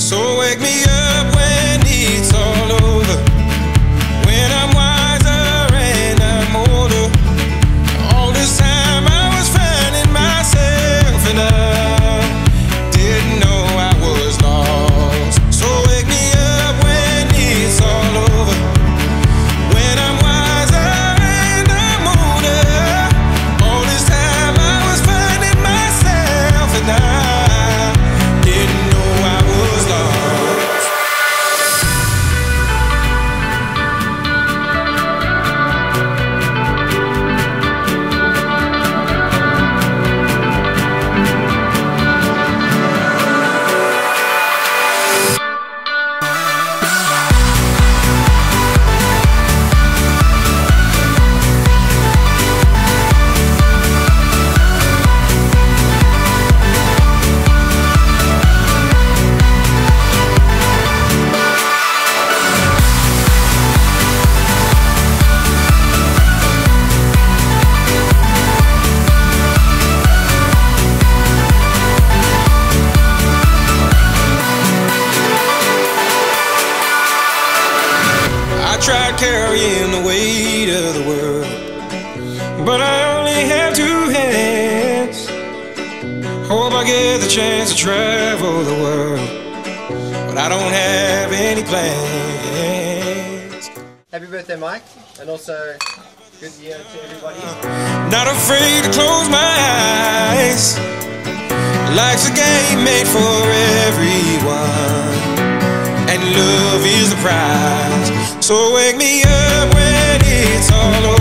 So wake me up I get the chance to travel the world, but I don't have any plans. Happy birthday, Mike, and also good year to everybody. Not afraid to close my eyes. Life's a game made for everyone, and love is the prize. So wake me up when it's all over.